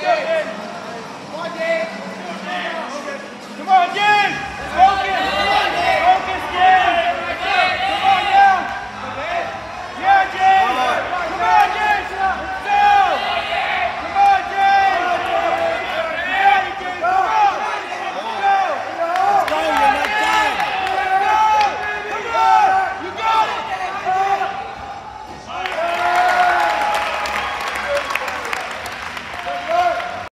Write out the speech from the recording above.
Yes.